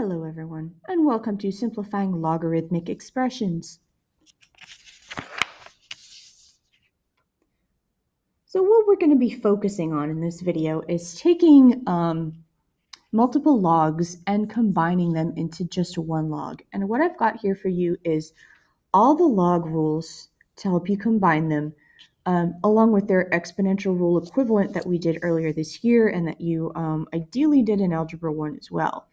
Hello everyone, and welcome to Simplifying Logarithmic Expressions. So what we're going to be focusing on in this video is taking um, multiple logs and combining them into just one log. And what I've got here for you is all the log rules to help you combine them, um, along with their exponential rule equivalent that we did earlier this year and that you um, ideally did in Algebra 1 as well.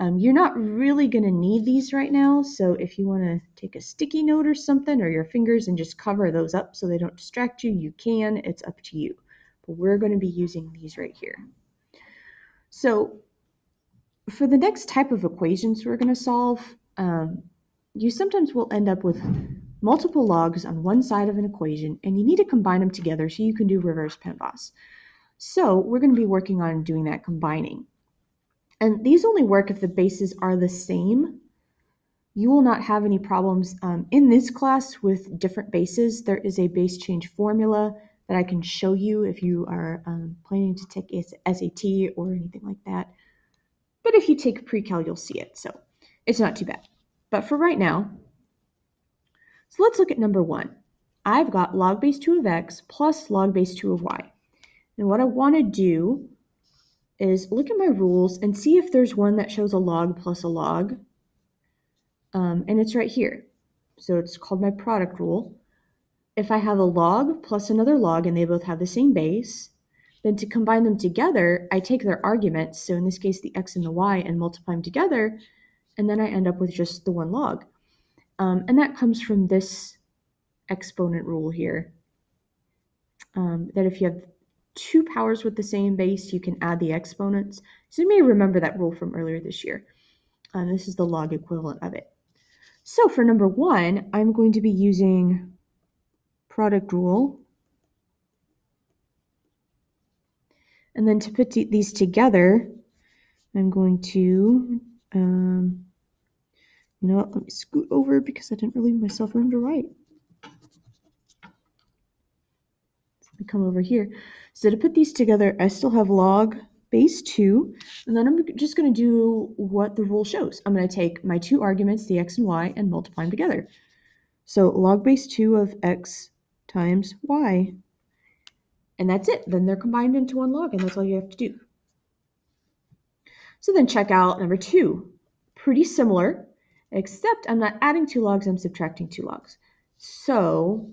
Um, you're not really going to need these right now, so if you want to take a sticky note or something or your fingers and just cover those up so they don't distract you, you can. It's up to you. But we're going to be using these right here. So for the next type of equations we're going to solve, um, you sometimes will end up with multiple logs on one side of an equation, and you need to combine them together so you can do reverse PEMDAS. So we're going to be working on doing that combining. And these only work if the bases are the same. You will not have any problems um, in this class with different bases. There is a base change formula that I can show you if you are um, planning to take SAT or anything like that. But if you take pre-cal, you'll see it. So it's not too bad. But for right now, so let's look at number one. I've got log base 2 of x plus log base 2 of y. And what I want to do is look at my rules and see if there's one that shows a log plus a log. Um, and it's right here. So it's called my product rule. If I have a log plus another log and they both have the same base, then to combine them together, I take their arguments, so in this case the x and the y, and multiply them together, and then I end up with just the one log. Um, and that comes from this exponent rule here, um, that if you have two powers with the same base, you can add the exponents. So you may remember that rule from earlier this year. Um, this is the log equivalent of it. So for number one, I'm going to be using product rule. And then to put these together, I'm going to, um, you know what, let me scoot over because I didn't really myself room to write. Come over here. So to put these together, I still have log base 2, and then I'm just going to do what the rule shows. I'm going to take my two arguments, the x and y, and multiply them together. So log base 2 of x times y. And that's it. Then they're combined into one log, and that's all you have to do. So then check out number 2. Pretty similar, except I'm not adding two logs, I'm subtracting two logs. So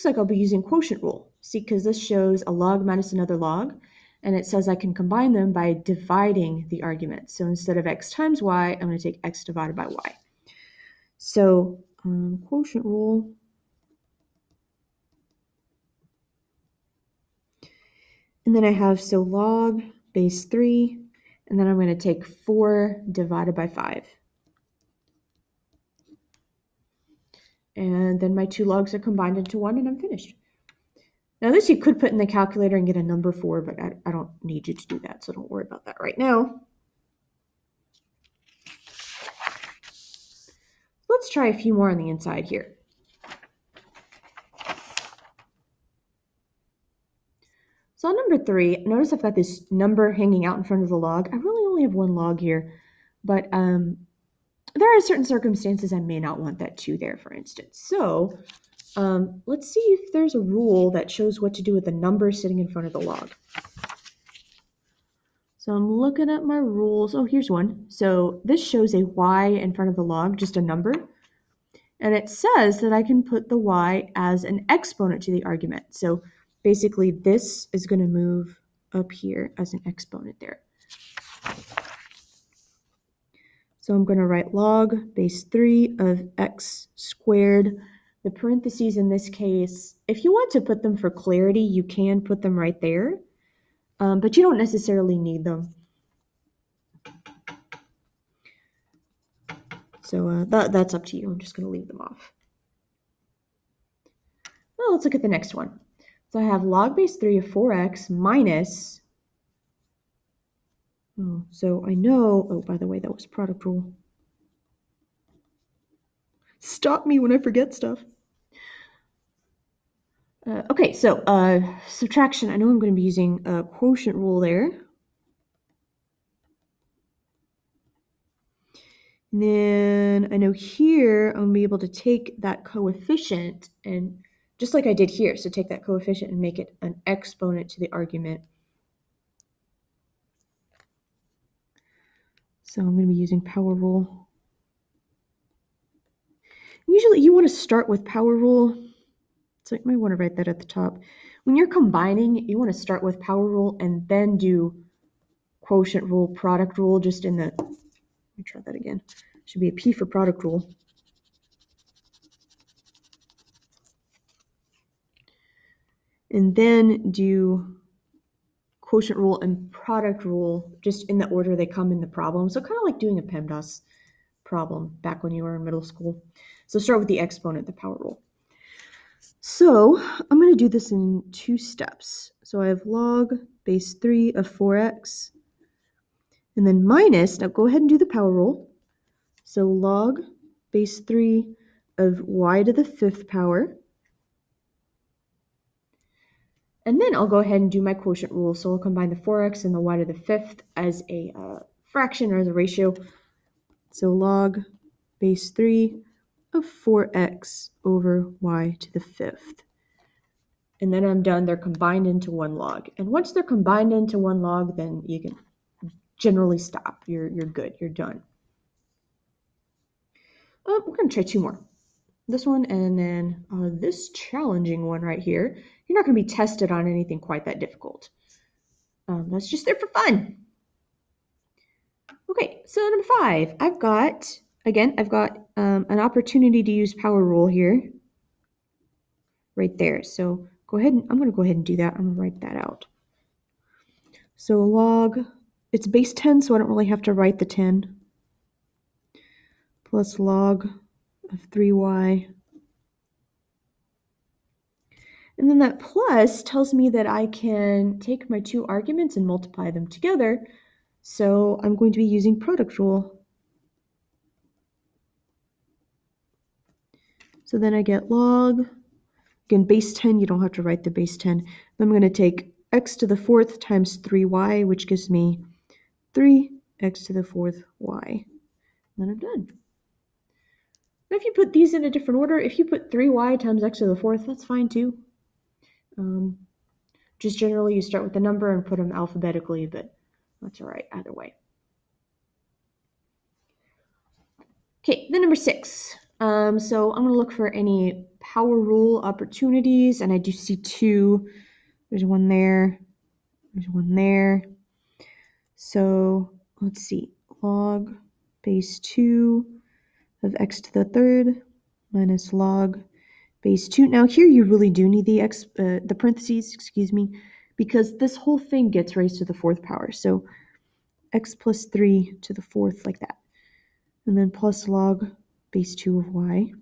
looks like I'll be using quotient rule. See, because this shows a log minus another log, and it says I can combine them by dividing the argument. So instead of x times y, I'm going to take x divided by y. So um, quotient rule. And then I have so log base 3, and then I'm going to take 4 divided by 5. And then my two logs are combined into one and I'm finished. Now this you could put in the calculator and get a number for, but I, I don't need you to do that, so don't worry about that right now. Let's try a few more on the inside here. So on number three, notice I've got this number hanging out in front of the log. I really only have one log here, but um, there are certain circumstances I may not want that 2 there, for instance. So um, let's see if there's a rule that shows what to do with the number sitting in front of the log. So I'm looking at my rules. Oh, here's one. So this shows a y in front of the log, just a number. And it says that I can put the y as an exponent to the argument. So basically this is going to move up here as an exponent there. So I'm going to write log base 3 of x squared. The parentheses in this case, if you want to put them for clarity, you can put them right there, um, but you don't necessarily need them. So uh, that, that's up to you. I'm just going to leave them off. Well, let's look at the next one. So I have log base 3 of 4x minus Oh, so I know, oh, by the way, that was product rule. Stop me when I forget stuff. Uh, okay, so uh, subtraction, I know I'm going to be using a quotient rule there. And then I know here I'm gonna be able to take that coefficient and just like I did here, so take that coefficient and make it an exponent to the argument. So I'm going to be using power rule. Usually you want to start with power rule. So you might want to write that at the top. When you're combining, you want to start with power rule and then do quotient rule, product rule, just in the, let me try that again. Should be a P for product rule. And then do quotient rule and product rule just in the order they come in the problem. So kind of like doing a PEMDAS problem back when you were in middle school. So start with the exponent, the power rule. So I'm going to do this in two steps. So I have log base 3 of 4x, and then minus, now go ahead and do the power rule. So log base 3 of y to the fifth power. And then I'll go ahead and do my quotient rule. So I'll combine the 4x and the y to the fifth as a uh, fraction or as a ratio. So log base 3 of 4x over y to the fifth. And then I'm done. They're combined into one log. And once they're combined into one log, then you can generally stop. You're, you're good. You're done. Uh, we're going to try two more. This one and then uh, this challenging one right here. You're not going to be tested on anything quite that difficult. Um, that's just there for fun. Okay, so number five, I've got, again, I've got um, an opportunity to use power rule here, right there. So go ahead and, I'm going to go ahead and do that. I'm going to write that out. So log, it's base 10, so I don't really have to write the 10, plus log of 3y. And then that plus tells me that I can take my two arguments and multiply them together. So I'm going to be using product rule. So then I get log, again, base 10, you don't have to write the base 10. Then I'm going to take x to the fourth times 3y, which gives me 3x to the fourth y. And then I'm done. If you put these in a different order, if you put 3y times x to the fourth, that's fine too. Um, just generally you start with the number and put them alphabetically, but that's all right either way. Okay, then number six. Um, so I'm going to look for any power rule opportunities, and I do see two. There's one there. There's one there. So let's see. Log base 2 of x to the third minus log base 2. Now here you really do need the x, uh, the parentheses, excuse me, because this whole thing gets raised to the fourth power. So x plus 3 to the fourth like that. And then plus log base 2 of y.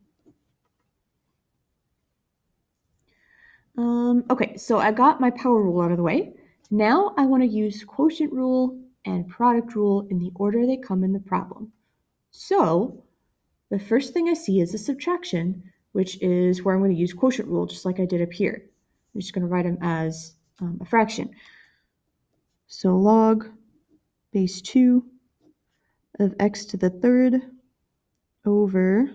Um, okay, so I got my power rule out of the way. Now I want to use quotient rule and product rule in the order they come in the problem. So the first thing I see is a subtraction, which is where I'm going to use quotient rule just like I did up here. I'm just going to write them as um, a fraction. So log base 2 of x to the third over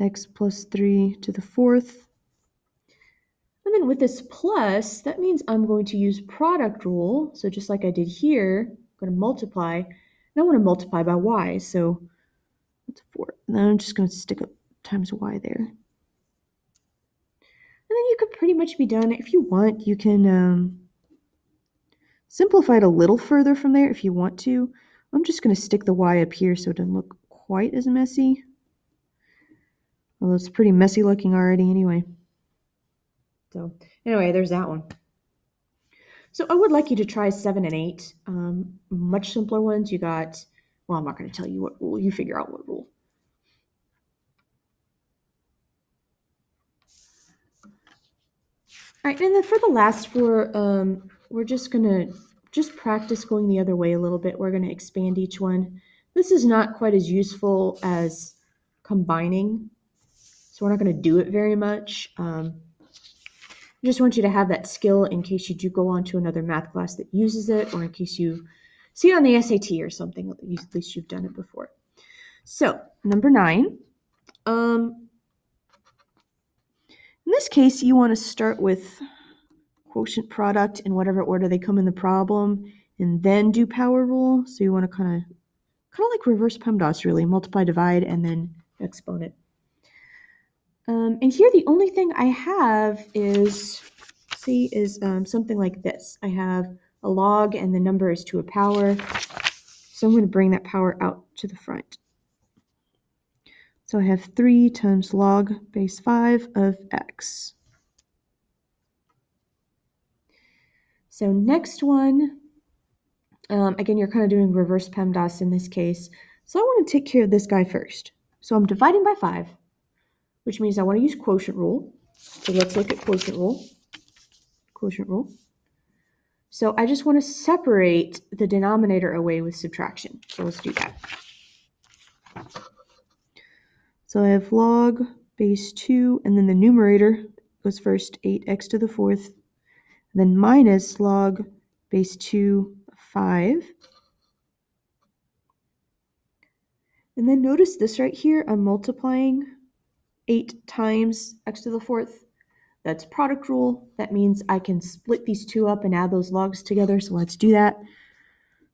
x plus 3 to the fourth. And then with this plus, that means I'm going to use product rule. So just like I did here, I'm going to multiply. And I want to multiply by y. So that's 4. And then I'm just going to stick up times y there. And then you could pretty much be done. If you want, you can um, simplify it a little further from there if you want to. I'm just going to stick the y up here so it doesn't look quite as messy. Although it's pretty messy looking already anyway. So anyway, there's that one. So I would like you to try 7 and 8. Um, much simpler ones. You got, well, I'm not going to tell you what rule. You figure out what rule. All right, and then for the last four, um, we're just going to just practice going the other way a little bit. We're going to expand each one. This is not quite as useful as combining, so we're not going to do it very much. Um, I just want you to have that skill in case you do go on to another math class that uses it, or in case you see on the SAT or something, at least you've done it before. So, number nine. Um, in this case, you want to start with quotient product in whatever order they come in the problem, and then do power rule. So you want to kind of, kind of like reverse PEMDAS really, multiply, divide, and then exponent. Um, and here the only thing I have is, see, is um, something like this. I have a log and the number is to a power. So I'm going to bring that power out to the front. So I have 3 times log base 5 of x. So next one, um, again, you're kind of doing reverse PEMDAS in this case. So I want to take care of this guy first. So I'm dividing by 5, which means I want to use quotient rule. So let's look at quotient rule. Quotient rule. So I just want to separate the denominator away with subtraction. So let's do that. So I have log base 2, and then the numerator goes first, 8x to the fourth, then minus log base 2 5. And then notice this right here, I'm multiplying 8 times x to the fourth. That's product rule. That means I can split these two up and add those logs together. So let's do that.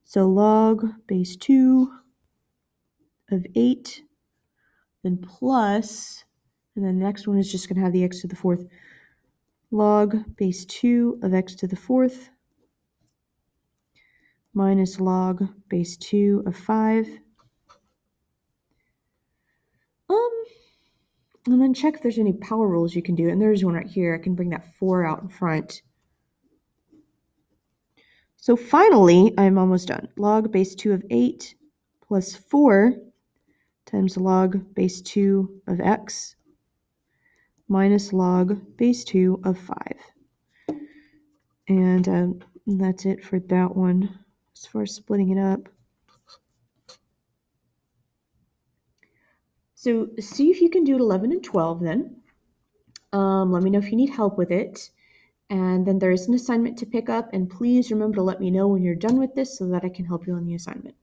So log base 2 of 8 then plus, and then the next one is just going to have the x to the fourth, log base 2 of x to the fourth minus log base 2 of 5. Um, and then check if there's any power rules you can do. And there's one right here. I can bring that 4 out in front. So finally, I'm almost done. Log base 2 of 8 plus 4 times log base 2 of x minus log base 2 of 5. And um, that's it for that one as far as splitting it up. So see if you can do it 11 and 12 then. Um, let me know if you need help with it. And then there is an assignment to pick up. And please remember to let me know when you're done with this so that I can help you on the assignment.